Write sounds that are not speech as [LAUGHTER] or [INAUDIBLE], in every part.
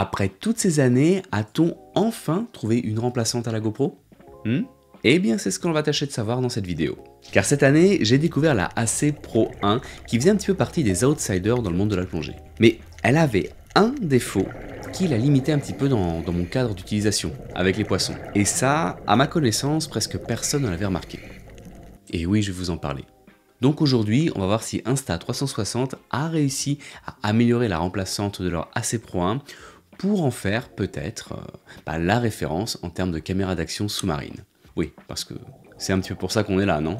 Après toutes ces années, a-t-on enfin trouvé une remplaçante à la GoPro? Hmm? Eh bien c'est ce qu'on va tâcher de savoir dans cette vidéo. Car cette année, j'ai découvert la AC Pro 1 qui faisait un petit peu partie des outsiders dans le monde de la plongée. Mais elle avait un défaut qui la limitait un petit peu dans, mon cadre d'utilisation avec les poissons. Et ça, à ma connaissance, presque personne ne l'avait remarqué. Et oui, je vais vous en parler. Donc aujourd'hui, on va voir si Insta360 a réussi à améliorer la remplaçante de leur AC Pro 1 pour en faire peut-être euh, bah, la référence en termes de caméra d'action sous-marine. Oui, parce que c'est un petit peu pour ça qu'on est là, non?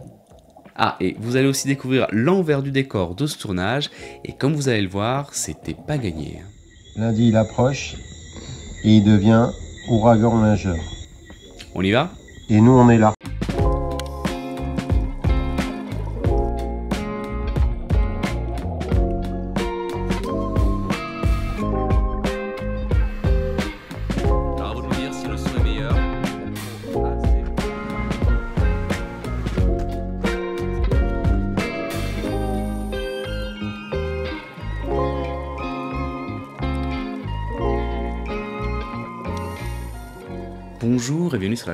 Ah, et vous allez aussi découvrir l'envers du décor de ce tournage, et comme vous allez le voir, c'était pas gagné. Hein. Lundi, il approche, et il devient ouragan majeur. On y va? Et nous, on est là.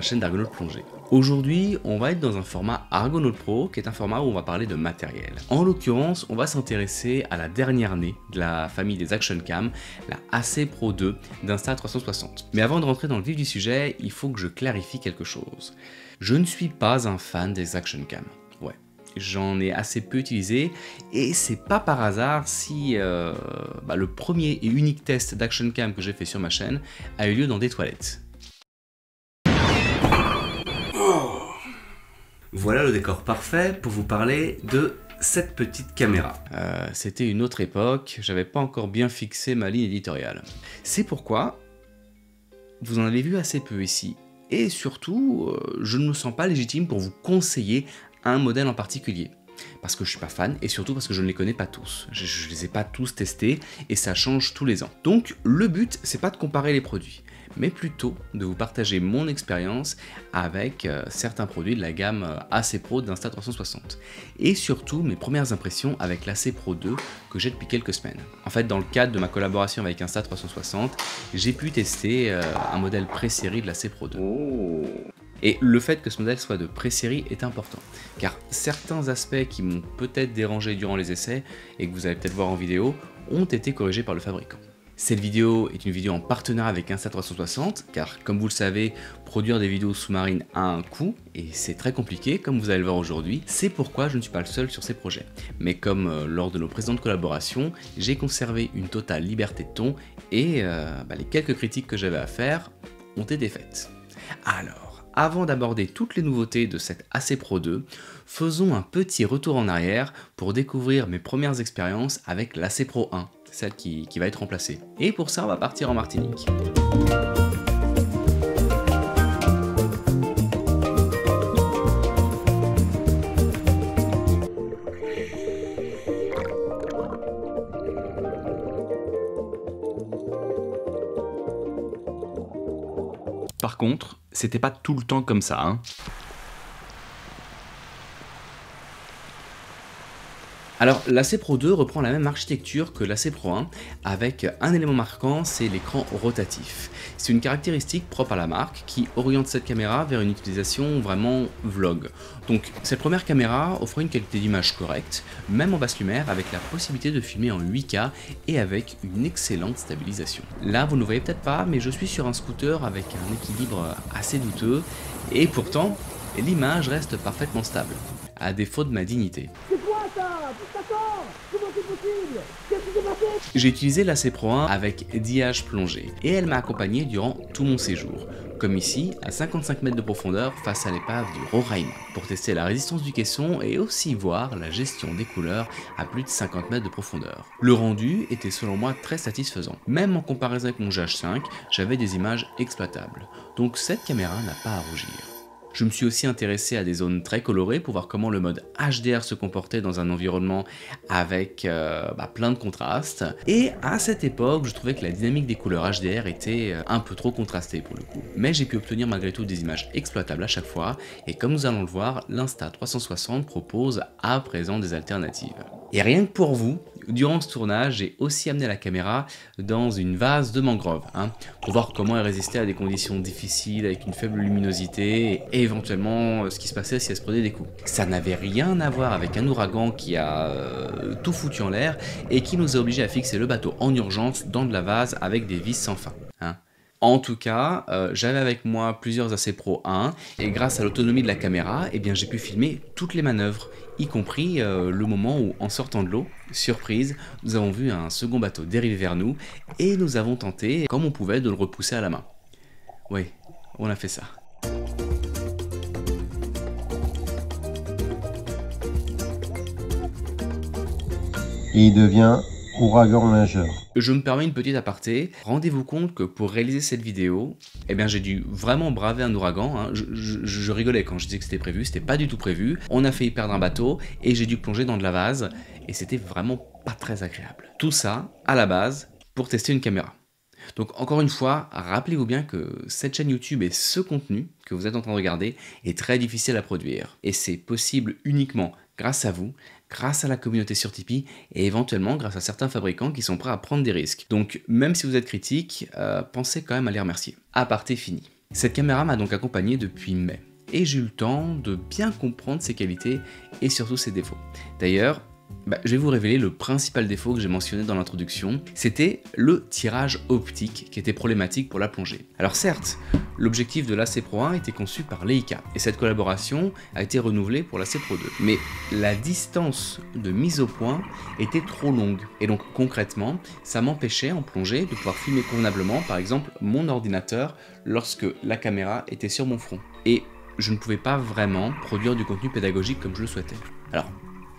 Chaîne d'Argonaut Plongée. Aujourd'hui, on va être dans un format Argonaut Pro, qui est un format où on va parler de matériel. En l'occurrence, on va s'intéresser à la dernière année de la famille des Action Cam, la AC Pro 2 d'Insta360. Mais avant de rentrer dans le vif du sujet, il faut que je clarifie quelque chose. Je ne suis pas un fan des Action Cam. Ouais, j'en ai assez peu utilisé et c'est pas par hasard si euh, bah, le premier et unique test d'action cam que j'ai fait sur ma chaîne a eu lieu dans des toilettes. Voilà le décor parfait pour vous parler de cette petite caméra. Euh, c'était une autre époque, j'avais pas encore bien fixé ma ligne éditoriale. C'est pourquoi vous en avez vu assez peu ici. Et surtout, euh, je ne me sens pas légitime pour vous conseiller un modèle en particulier. Parce que je suis pas fan et surtout parce que je ne les connais pas tous. Je, je les ai pas tous testés et ça change tous les ans. Donc le but, c'est pas de comparer les produits mais plutôt de vous partager mon expérience avec euh, certains produits de la gamme euh, AC Pro d'Insta360 et surtout mes premières impressions avec l'AC Pro 2 que j'ai depuis quelques semaines. En fait, dans le cadre de ma collaboration avec Insta360, j'ai pu tester euh, un modèle pré-série de l'AC Pro 2. Et le fait que ce modèle soit de pré-série est important, car certains aspects qui m'ont peut-être dérangé durant les essais et que vous allez peut-être voir en vidéo ont été corrigés par le fabricant. Cette vidéo est une vidéo en partenariat avec Insta360, car comme vous le savez, produire des vidéos sous-marines a un coût, et c'est très compliqué, comme vous allez le voir aujourd'hui, c'est pourquoi je ne suis pas le seul sur ces projets. Mais comme euh, lors de nos précédentes collaborations, j'ai conservé une totale liberté de ton, et euh, bah, les quelques critiques que j'avais à faire ont été faites. Alors, avant d'aborder toutes les nouveautés de cette AC Pro 2, faisons un petit retour en arrière pour découvrir mes premières expériences avec l'AC Pro 1 celle qui, va être remplacée. Et pour ça, on va partir en Martinique. Par contre, c'était pas tout le temps comme ça. Hein. Alors l'AC Pro 2 reprend la même architecture que l'AC Pro 1 avec un élément marquant, c'est l'écran rotatif. C'est une caractéristique propre à la marque qui oriente cette caméra vers une utilisation vraiment vlog. Donc cette première caméra offre une qualité d'image correcte, même en basse lumière avec la possibilité de filmer en 8K et avec une excellente stabilisation. Là vous ne voyez peut-être pas mais je suis sur un scooter avec un équilibre assez douteux et pourtant l'image reste parfaitement stable, à défaut de ma dignité. J'ai utilisé la C Pro 1 avec diage plongée et elle m'a accompagné durant tout mon séjour, comme ici à 55 mètres de profondeur face à l'épave du Roraima, pour tester la résistance du caisson et aussi voir la gestion des couleurs à plus de 50 mètres de profondeur. Le rendu était selon moi très satisfaisant. Même en comparaison avec mon GH5, j'avais des images exploitables. Donc cette caméra n'a pas à rougir. Je me suis aussi intéressé à des zones très colorées pour voir comment le mode HDR se comportait dans un environnement avec euh, bah, plein de contrastes. Et à cette époque, je trouvais que la dynamique des couleurs HDR était euh, un peu trop contrastée pour le coup. Mais j'ai pu obtenir malgré tout des images exploitables à chaque fois, et comme nous allons le voir, l'Insta360 propose à présent des alternatives. Et rien que pour vous, durant ce tournage, j'ai aussi amené la caméra dans une vase de mangrove, hein, pour voir comment elle résistait à des conditions difficiles, avec une faible luminosité, et éventuellement euh, ce qui se passait si elle se prenait des coups. Ça n'avait rien à voir avec un ouragan qui a euh, tout foutu en l'air, et qui nous a obligés à fixer le bateau en urgence dans de la vase avec des vis sans fin. Hein. En tout cas, euh, j'avais avec moi plusieurs AC Pro 1 et grâce à l'autonomie de la caméra, eh j'ai pu filmer toutes les manœuvres, y compris euh, le moment où, en sortant de l'eau, surprise, nous avons vu un second bateau dériver vers nous et nous avons tenté, comme on pouvait, de le repousser à la main. Oui, on a fait ça. il devient ouragan majeur. Je me permets une petite aparté. Rendez-vous compte que pour réaliser cette vidéo, eh bien j'ai dû vraiment braver un ouragan. Hein. Je, rigolais quand je disais que c'était prévu, c'était pas du tout prévu. On a failli perdre un bateau et j'ai dû plonger dans de la vase et c'était vraiment pas très agréable. Tout ça, à la base, pour tester une caméra. Donc encore une fois, rappelez-vous bien que cette chaîne YouTube et ce contenu que vous êtes en train de regarder est très difficile à produire. Et c'est possible uniquement grâce à vous, grâce à la communauté sur Tipeee et éventuellement grâce à certains fabricants qui sont prêts à prendre des risques. Donc même si vous êtes critique, euh, pensez quand même à les remercier. Aparté fini. Cette caméra m'a donc accompagné depuis mai et j'ai eu le temps de bien comprendre ses qualités et surtout ses défauts. D'ailleurs, bah, je vais vous révéler le principal défaut que j'ai mentionné dans l'introduction, c'était le tirage optique qui était problématique pour la plongée. Alors certes, l'objectif de l'AC Pro 1 était conçu par Leica, et cette collaboration a été renouvelée pour l'AC Pro 2. Mais la distance de mise au point était trop longue, et donc concrètement, ça m'empêchait en plongée de pouvoir filmer convenablement, par exemple, mon ordinateur lorsque la caméra était sur mon front. Et je ne pouvais pas vraiment produire du contenu pédagogique comme je le souhaitais. Alors,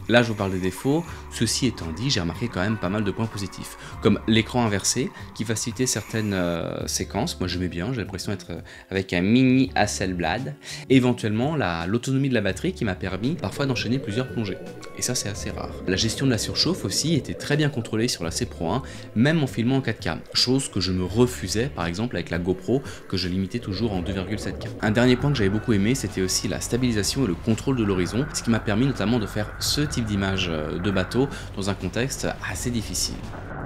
Là, je vous parle des défauts. Ceci étant dit, j'ai remarqué quand même pas mal de points positifs, comme l'écran inversé qui facilitait certaines euh, séquences. Moi, j'aimais bien, j'ai l'impression d'être euh, avec un mini Hasselblad. Éventuellement, l'autonomie de la batterie qui m'a permis parfois d'enchaîner plusieurs plongées. Et ça, c'est assez rare. La gestion de la surchauffe aussi était très bien contrôlée sur la C Pro 1, même en filmant en 4K, chose que je me refusais par exemple avec la GoPro que je limitais toujours en 2,7K. Un dernier point que j'avais beaucoup aimé, c'était aussi la stabilisation et le contrôle de l'horizon, ce qui m'a permis notamment de faire ce type d'image euh, de bateau dans un contexte assez difficile.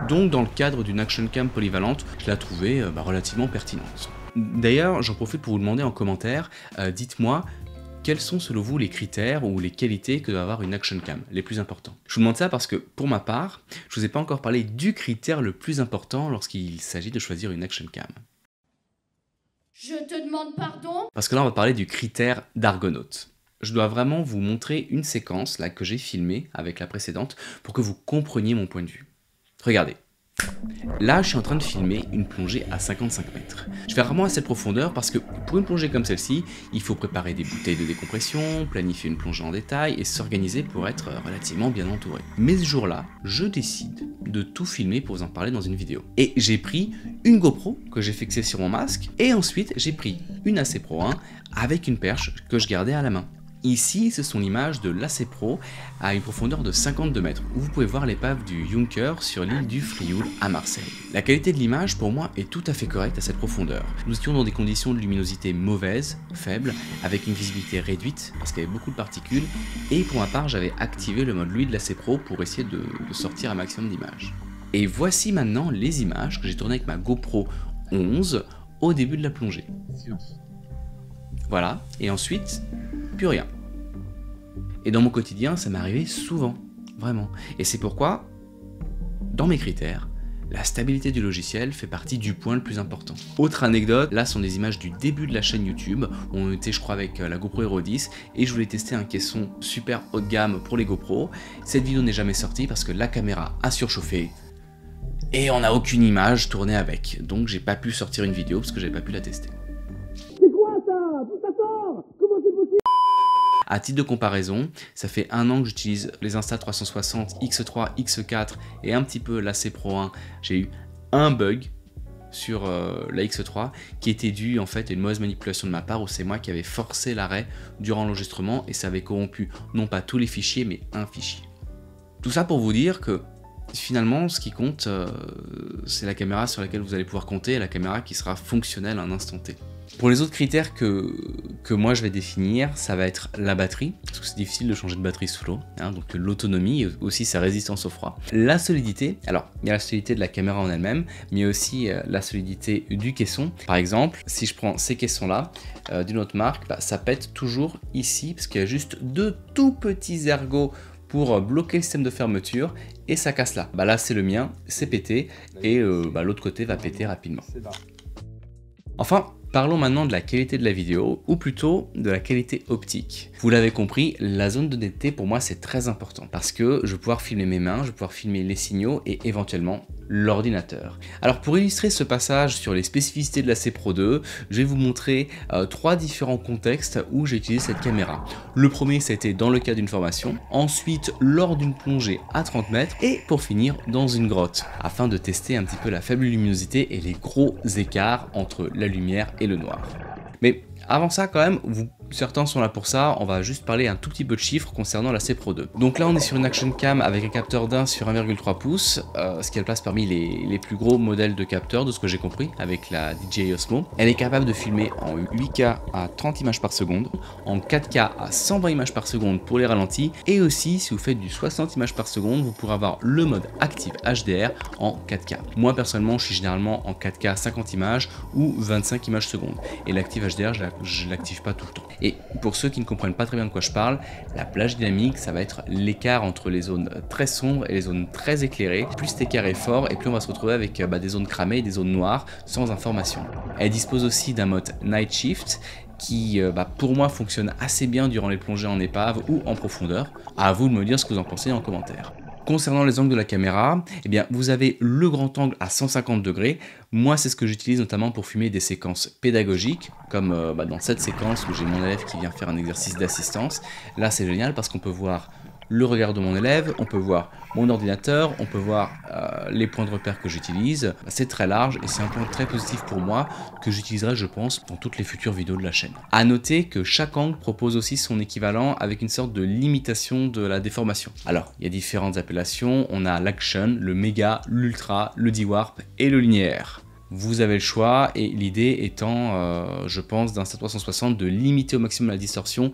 Donc dans le cadre d'une action cam polyvalente, je l'ai trouvée euh, bah, relativement pertinente. D'ailleurs, j'en profite pour vous demander en commentaire, euh, dites-moi quels sont selon vous les critères ou les qualités que doit avoir une action cam, les plus importants? Je vous demande ça parce que pour ma part, je vous ai pas encore parlé du critère le plus important lorsqu'il s'agit de choisir une action cam. Je te demande pardon? Parce que là on va parler du critère d'Argonaute je dois vraiment vous montrer une séquence là que j'ai filmée avec la précédente pour que vous compreniez mon point de vue. Regardez. Là, je suis en train de filmer une plongée à 55 mètres. Je fais rarement à cette profondeur parce que pour une plongée comme celle-ci, il faut préparer des bouteilles de décompression, planifier une plongée en détail et s'organiser pour être relativement bien entouré. Mais ce jour-là, je décide de tout filmer pour vous en parler dans une vidéo. Et j'ai pris une GoPro que j'ai fixée sur mon masque et ensuite j'ai pris une AC Pro 1 avec une perche que je gardais à la main. Ici, ce sont l'image de l'AC Pro à une profondeur de 52 mètres, où vous pouvez voir l'épave du Junker sur l'île du Frioul à Marseille. La qualité de l'image, pour moi, est tout à fait correcte à cette profondeur. Nous étions dans des conditions de luminosité mauvaises, faibles, avec une visibilité réduite, parce qu'il y avait beaucoup de particules, et pour ma part, j'avais activé le mode lui de l'AC Pro pour essayer de, de sortir un maximum d'images. Et voici maintenant les images que j'ai tournées avec ma GoPro 11 au début de la plongée. Voilà, et ensuite, plus rien. Et dans mon quotidien, ça m'est arrivé souvent, vraiment. Et c'est pourquoi, dans mes critères, la stabilité du logiciel fait partie du point le plus important. Autre anecdote, là sont des images du début de la chaîne YouTube, on était je crois avec euh, la GoPro Hero 10, et je voulais tester un caisson super haut de gamme pour les GoPro. Cette vidéo n'est jamais sortie parce que la caméra a surchauffé, et on n'a aucune image tournée avec. Donc j'ai pas pu sortir une vidéo parce que j'avais pas pu la tester. À titre de comparaison, ça fait un an que j'utilise les Insta360 X3, X4 et un petit peu l'AC Pro 1. J'ai eu un bug sur euh, la X3 qui était dû en fait à une mauvaise manipulation de ma part où c'est moi qui avais forcé l'arrêt durant l'enregistrement et ça avait corrompu non pas tous les fichiers mais un fichier. Tout ça pour vous dire que finalement ce qui compte euh, c'est la caméra sur laquelle vous allez pouvoir compter la caméra qui sera fonctionnelle à un instant T. Pour les autres critères que, que moi je vais définir, ça va être la batterie, parce que c'est difficile de changer de batterie sous l'eau, hein, donc l'autonomie, aussi sa résistance au froid. La solidité, alors il y a la solidité de la caméra en elle-même, mais aussi euh, la solidité du caisson. Par exemple, si je prends ces caissons-là, euh, d'une autre marque, bah, ça pète toujours ici, parce qu'il y a juste deux tout petits ergots pour euh, bloquer le système de fermeture et ça casse là. Bah là c'est le mien, c'est pété et euh, bah, l'autre côté va péter rapidement. Enfin, Parlons maintenant de la qualité de la vidéo, ou plutôt de la qualité optique. Vous l'avez compris, la zone de netteté pour moi c'est très important, parce que je vais pouvoir filmer mes mains, je vais pouvoir filmer les signaux et éventuellement l'ordinateur. Alors pour illustrer ce passage sur les spécificités de la C Pro 2, je vais vous montrer euh, trois différents contextes où j'ai utilisé cette caméra. Le premier c'était dans le cas d'une formation, ensuite lors d'une plongée à 30 mètres et pour finir dans une grotte, afin de tester un petit peu la faible luminosité et les gros écarts entre la lumière le noir. Mais avant ça quand même, vous certains sont là pour ça, on va juste parler un tout petit peu de chiffres concernant la C Pro 2. Donc là on est sur une action cam avec un capteur d'un sur 1,3 pouces, euh, ce qui a place parmi les, plus gros modèles de capteurs de ce que j'ai compris avec la DJI Osmo. Elle est capable de filmer en 8K à 30 images par seconde, en 4K à 120 images par seconde pour les ralentis, et aussi si vous faites du 60 images par seconde, vous pourrez avoir le mode Active HDR en 4K. Moi personnellement je suis généralement en 4K 50 images ou 25 images secondes, et l'Active HDR je l'active pas tout le temps. Et pour ceux qui ne comprennent pas très bien de quoi je parle, la plage dynamique, ça va être l'écart entre les zones très sombres et les zones très éclairées. Plus cet écart est fort, et plus on va se retrouver avec euh, bah, des zones cramées et des zones noires sans information. Elle dispose aussi d'un mode Night Shift qui euh, bah, pour moi fonctionne assez bien durant les plongées en épave ou en profondeur. À vous de me dire ce que vous en pensez en commentaire. Concernant les angles de la caméra, eh bien, vous avez le grand angle à 150 degrés. Moi, c'est ce que j'utilise notamment pour filmer des séquences pédagogiques, comme euh, bah, dans cette séquence où j'ai mon élève qui vient faire un exercice d'assistance. Là, c'est génial parce qu'on peut voir le regard de mon élève, on peut voir mon ordinateur, on peut voir euh, les points de repère que j'utilise. C'est très large et c'est un point très positif pour moi que j'utiliserai je pense dans toutes les futures vidéos de la chaîne. A noter que chaque angle propose aussi son équivalent avec une sorte de limitation de la déformation. Alors il y a différentes appellations, on a l'action, le méga, l'ultra, le D-Warp et le linéaire. Vous avez le choix et l'idée étant, euh, je pense, d'un 360 de limiter au maximum la distorsion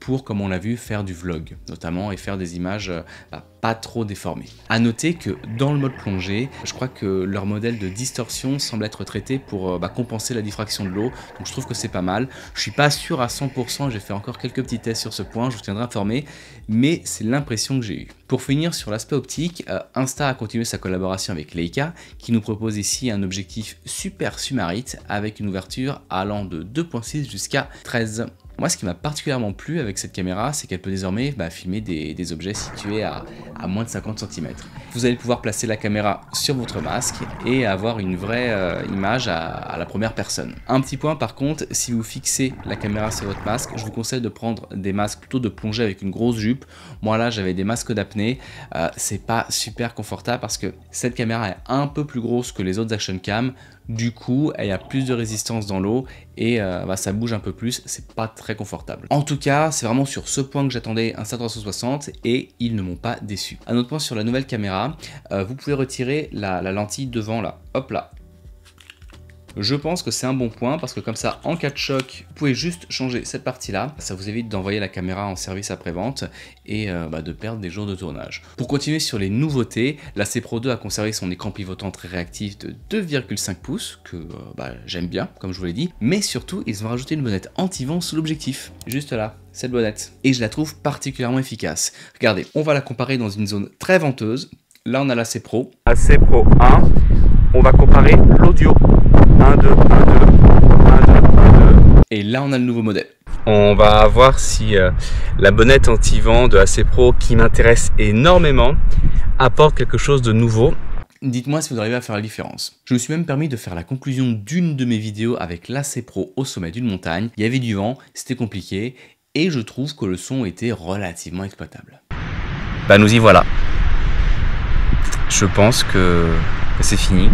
pour, comme on l'a vu, faire du vlog, notamment, et faire des images euh, bah, pas trop déformées. A noter que dans le mode plongée, je crois que leur modèle de distorsion semble être traité pour euh, bah, compenser la diffraction de l'eau, donc je trouve que c'est pas mal. Je suis pas sûr à 100%, j'ai fait encore quelques petits tests sur ce point, je vous tiendrai informé, mais c'est l'impression que j'ai eue. Pour finir sur l'aspect optique, euh, Insta a continué sa collaboration avec Leica, qui nous propose ici un objectif super sumarite avec une ouverture allant de 2.6 jusqu'à 13 moi, ce qui m'a particulièrement plu avec cette caméra, c'est qu'elle peut désormais bah, filmer des, objets situés à, moins de 50 cm. Vous allez pouvoir placer la caméra sur votre masque et avoir une vraie euh, image à, la première personne. Un petit point par contre, si vous fixez la caméra sur votre masque, je vous conseille de prendre des masques plutôt de plongée avec une grosse jupe. Moi là, j'avais des masques d'apnée. Euh, c'est pas super confortable parce que cette caméra est un peu plus grosse que les autres action cam du coup, il y a plus de résistance dans l'eau et euh, bah, ça bouge un peu plus, c'est pas très confortable. En tout cas, c'est vraiment sur ce point que j'attendais un Insta360 et ils ne m'ont pas déçu. Un autre point sur la nouvelle caméra, euh, vous pouvez retirer la, la lentille devant là, hop là, je pense que c'est un bon point parce que comme ça, en cas de choc, vous pouvez juste changer cette partie-là. Ça vous évite d'envoyer la caméra en service après-vente et euh, bah, de perdre des jours de tournage. Pour continuer sur les nouveautés, la C Pro 2 a conservé son écran pivotant très réactif de 2,5 pouces, que euh, bah, j'aime bien, comme je vous l'ai dit. Mais surtout, ils ont rajouté une bonnette anti-vent sous l'objectif. Juste là, cette bonnette. Et je la trouve particulièrement efficace. Regardez, on va la comparer dans une zone très venteuse. Là, on a la C Pro. La C Pro 1, on va comparer l'audio. 1, 2, 1, 2, 1, 2, 1, 2. Et là, on a le nouveau modèle. On va voir si euh, la bonnette anti-vent de AC Pro, qui m'intéresse énormément, apporte quelque chose de nouveau. Dites-moi si vous arrivez à faire la différence. Je me suis même permis de faire la conclusion d'une de mes vidéos avec l'AC Pro au sommet d'une montagne. Il y avait du vent, c'était compliqué, et je trouve que le son était relativement exploitable. Bah nous y voilà. Je pense que c'est fini.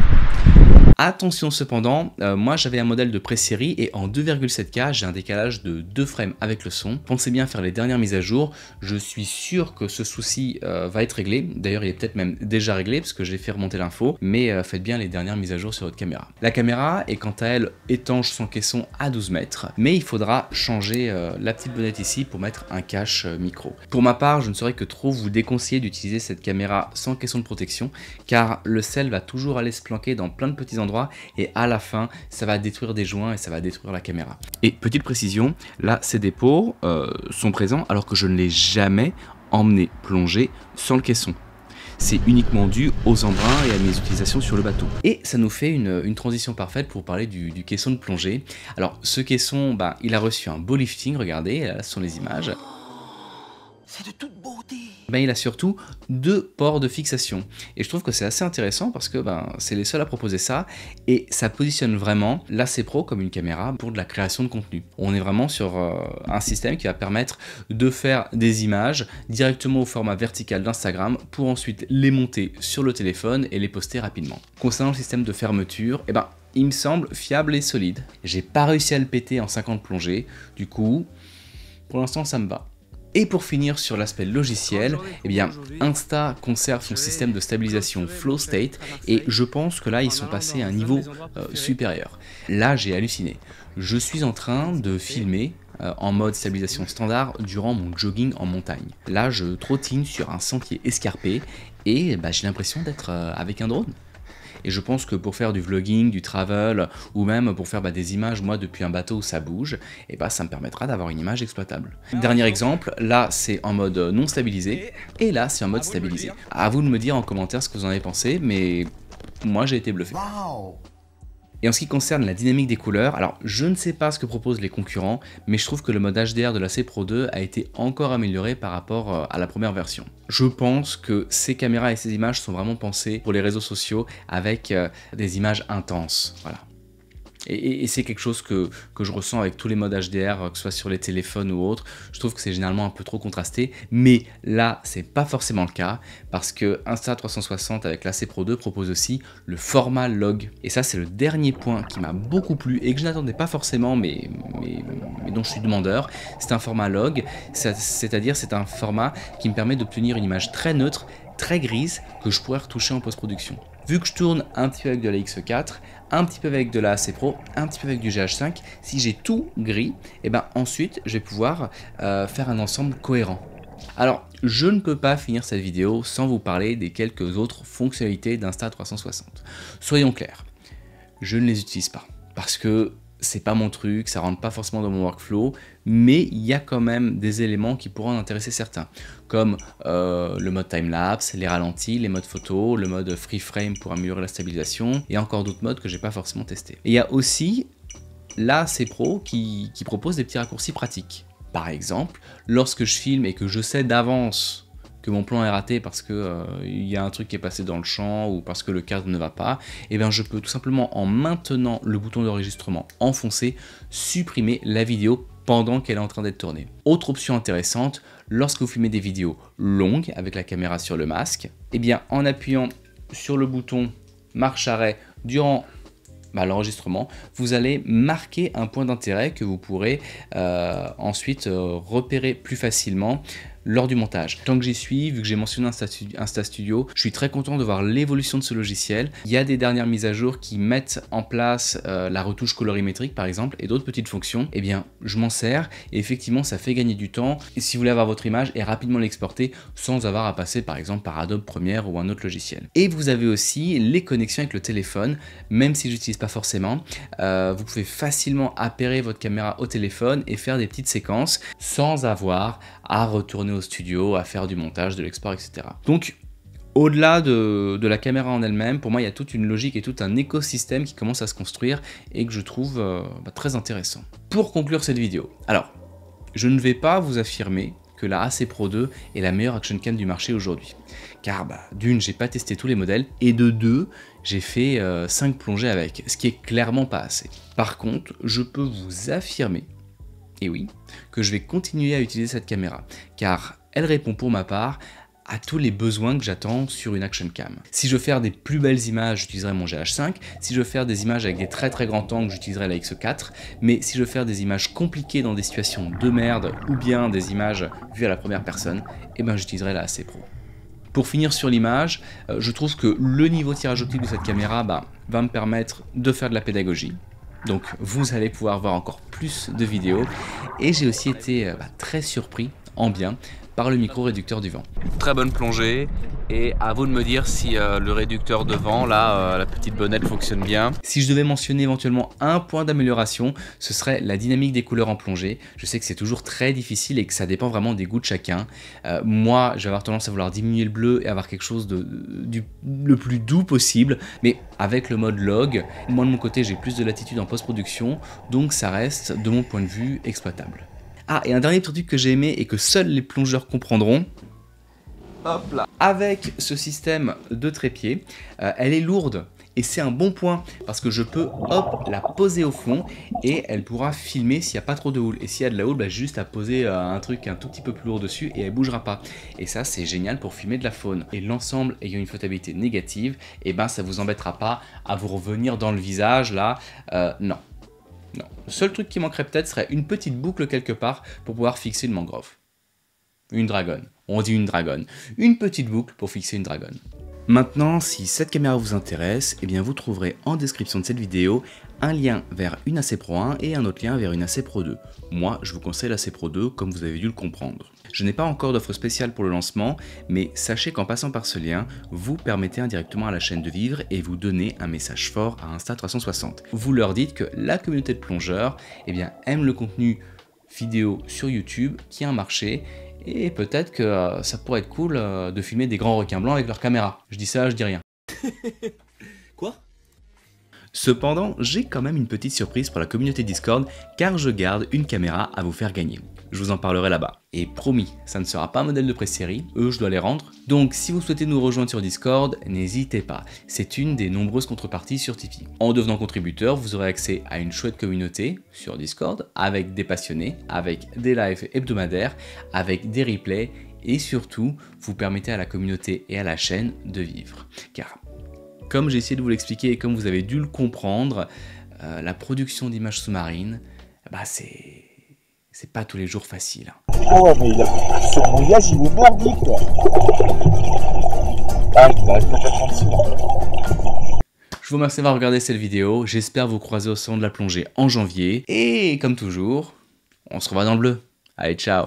Attention cependant, euh, moi j'avais un modèle de pré-série et en 2,7K j'ai un décalage de 2 frames avec le son. Pensez bien faire les dernières mises à jour, je suis sûr que ce souci euh, va être réglé, d'ailleurs il est peut-être même déjà réglé parce que j'ai fait remonter l'info, mais euh, faites bien les dernières mises à jour sur votre caméra. La caméra est quant à elle étanche sans caisson à 12 mètres, mais il faudra changer la petite bonnette ici pour mettre un cache micro. Pour ma part, je ne saurais que trop vous déconseiller d'utiliser cette caméra sans caisson de protection, car le sel va toujours aller se planquer dans plein de petits endroits et à la fin, ça va détruire des joints et ça va détruire la caméra. Et petite précision, là, ces dépôts euh, sont présents alors que je ne l'ai jamais emmené plonger sans le caisson c'est uniquement dû aux embruns et à mes utilisations sur le bateau. Et ça nous fait une, transition parfaite pour parler du, caisson de plongée. Alors ce caisson, bah, il a reçu un beau lifting, regardez, là ce sont les images. C'est de toute beauté. Ben, il a surtout deux ports de fixation. Et je trouve que c'est assez intéressant parce que ben, c'est les seuls à proposer ça et ça positionne vraiment l'AC Pro comme une caméra pour de la création de contenu. On est vraiment sur euh, un système qui va permettre de faire des images directement au format vertical d'Instagram pour ensuite les monter sur le téléphone et les poster rapidement. Concernant le système de fermeture, eh ben, il me semble fiable et solide. J'ai pas réussi à le péter en 50 plongées, du coup, pour l'instant ça me va. Et pour finir sur l'aspect logiciel, eh bien Insta conserve son système de stabilisation Flow State et je pense que là ils sont passés à un niveau euh, supérieur. Là j'ai halluciné. Je suis en train de filmer euh, en mode stabilisation standard durant mon jogging en montagne. Là je trottine sur un sentier escarpé et bah, j'ai l'impression d'être euh, avec un drone. Et je pense que pour faire du vlogging, du travel, ou même pour faire bah, des images, moi depuis un bateau où ça bouge, et bah ça me permettra d'avoir une image exploitable. Dernier exemple, là c'est en mode non stabilisé, et là c'est en mode stabilisé. À vous de me dire en commentaire ce que vous en avez pensé, mais moi j'ai été bluffé. Et en ce qui concerne la dynamique des couleurs, alors je ne sais pas ce que proposent les concurrents, mais je trouve que le mode HDR de la C Pro 2 a été encore amélioré par rapport euh, à la première version. Je pense que ces caméras et ces images sont vraiment pensées pour les réseaux sociaux avec euh, des images intenses. Voilà. Et, c'est quelque chose que, je ressens avec tous les modes HDR, que ce soit sur les téléphones ou autres. Je trouve que c'est généralement un peu trop contrasté. Mais là, c'est pas forcément le cas parce que Insta360 avec la C Pro 2 propose aussi le format log. Et ça, c'est le dernier point qui m'a beaucoup plu et que je n'attendais pas forcément, mais, mais, mais dont je suis demandeur. C'est un format log, c'est-à-dire c'est un format qui me permet d'obtenir une image très neutre, très grise, que je pourrais retoucher en post-production. Vu que je tourne un petit peu avec de la X4, un petit peu avec de la AC Pro, un petit peu avec du GH5, si j'ai tout gris, et eh ben ensuite je vais pouvoir euh, faire un ensemble cohérent. Alors, je ne peux pas finir cette vidéo sans vous parler des quelques autres fonctionnalités d'Insta360. Soyons clairs, je ne les utilise pas parce que c'est pas mon truc, ça rentre pas forcément dans mon workflow, mais il y a quand même des éléments qui pourront en intéresser certains, comme euh, le mode time-lapse, les ralentis, les modes photo, le mode free frame pour améliorer la stabilisation, et encore d'autres modes que j'ai pas forcément testé. il y a aussi là c'est Pro qui, qui propose des petits raccourcis pratiques. Par exemple, lorsque je filme et que je sais d'avance que mon plan est raté parce que euh, il y a un truc qui est passé dans le champ ou parce que le cadre ne va pas, et eh bien je peux tout simplement en maintenant le bouton d'enregistrement enfoncé supprimer la vidéo pendant qu'elle est en train d'être tournée. Autre option intéressante, lorsque vous filmez des vidéos longues avec la caméra sur le masque, et eh bien en appuyant sur le bouton marche arrêt durant bah, l'enregistrement, vous allez marquer un point d'intérêt que vous pourrez euh, ensuite euh, repérer plus facilement lors du montage. Tant que j'y suis, vu que j'ai mentionné Insta Studio, je suis très content de voir l'évolution de ce logiciel. Il y a des dernières mises à jour qui mettent en place euh, la retouche colorimétrique par exemple et d'autres petites fonctions. Eh bien, je m'en sers et effectivement, ça fait gagner du temps si vous voulez avoir votre image et rapidement l'exporter sans avoir à passer par exemple par Adobe Premiere ou un autre logiciel. Et vous avez aussi les connexions avec le téléphone, même si j'utilise pas forcément. Euh, vous pouvez facilement appairer votre caméra au téléphone et faire des petites séquences sans avoir à retourner au studio, à faire du montage, de l'export, etc. Donc, au-delà de, la caméra en elle-même, pour moi, il y a toute une logique et tout un écosystème qui commence à se construire et que je trouve euh, bah, très intéressant. Pour conclure cette vidéo, alors, je ne vais pas vous affirmer que la AC Pro 2 est la meilleure action cam du marché aujourd'hui. Car bah, d'une, j'ai pas testé tous les modèles, et de deux, j'ai fait 5 euh, plongées avec, ce qui est clairement pas assez. Par contre, je peux vous affirmer et oui, que je vais continuer à utiliser cette caméra, car elle répond pour ma part à tous les besoins que j'attends sur une action cam. Si je veux faire des plus belles images, j'utiliserai mon GH5. Si je veux faire des images avec des très très grands angles, j'utiliserai la X4. Mais si je veux faire des images compliquées dans des situations de merde ou bien des images vues à la première personne, eh ben j'utiliserai la AC Pro. Pour finir sur l'image, euh, je trouve que le niveau tirage optique de cette caméra bah, va me permettre de faire de la pédagogie. Donc vous allez pouvoir voir encore plus de vidéos. Et j'ai aussi été euh, bah, très surpris, en bien, par le micro réducteur du vent. Très bonne plongée et à vous de me dire si euh, le réducteur de vent, là, euh, la petite bonnette fonctionne bien. Si je devais mentionner éventuellement un point d'amélioration, ce serait la dynamique des couleurs en plongée. Je sais que c'est toujours très difficile et que ça dépend vraiment des goûts de chacun. Euh, moi, je vais avoir tendance à vouloir diminuer le bleu et avoir quelque chose de, du, le plus doux possible, mais avec le mode log, moi de mon côté j'ai plus de latitude en post-production, donc ça reste de mon point de vue exploitable. Ah, et un dernier truc que j'ai aimé et que seuls les plongeurs comprendront. Hop là. Avec ce système de trépied, euh, elle est lourde et c'est un bon point parce que je peux hop la poser au fond et elle pourra filmer s'il n'y a pas trop de houle et s'il y a de la houle bah, juste à poser euh, un truc un tout petit peu plus lourd dessus et elle bougera pas et ça c'est génial pour filmer de la faune et l'ensemble ayant une flottabilité négative et eh ben ça vous embêtera pas à vous revenir dans le visage là euh, non non. Le seul truc qui manquerait peut-être serait une petite boucle quelque part pour pouvoir fixer une mangrove. Une dragonne. On dit une dragonne. Une petite boucle pour fixer une dragonne. Maintenant, si cette caméra vous intéresse, eh bien vous trouverez en description de cette vidéo un lien vers une AC Pro 1 et un autre lien vers une AC Pro 2. Moi, je vous conseille l'AC Pro 2 comme vous avez dû le comprendre. Je n'ai pas encore d'offre spéciale pour le lancement, mais sachez qu'en passant par ce lien, vous permettez indirectement à la chaîne de vivre et vous donnez un message fort à Insta360. Vous leur dites que la communauté de plongeurs eh bien, aime le contenu vidéo sur YouTube, qui a un marché, et peut-être que euh, ça pourrait être cool euh, de filmer des grands requins blancs avec leur caméra. Je dis ça, je dis rien. [LAUGHS] Cependant, j'ai quand même une petite surprise pour la communauté Discord car je garde une caméra à vous faire gagner. Je vous en parlerai là-bas. Et promis, ça ne sera pas un modèle de pré-série, eux je dois les rendre. Donc si vous souhaitez nous rejoindre sur Discord, n'hésitez pas. C'est une des nombreuses contreparties sur Tipeee. En devenant contributeur, vous aurez accès à une chouette communauté sur Discord, avec des passionnés, avec des lives hebdomadaires, avec des replays, et surtout, vous permettez à la communauté et à la chaîne de vivre. Comme j'ai essayé de vous l'expliquer et comme vous avez dû le comprendre, euh, la production d'images sous-marines, bah c'est. C'est pas tous les jours facile. Ah ouais, mais il a... son mouillage, il est merdique, quoi. Ah, il arrive pas à Je vous remercie d'avoir regardé cette vidéo. J'espère vous croiser au salon de la plongée en janvier. Et comme toujours, on se revoit dans le bleu. Allez, ciao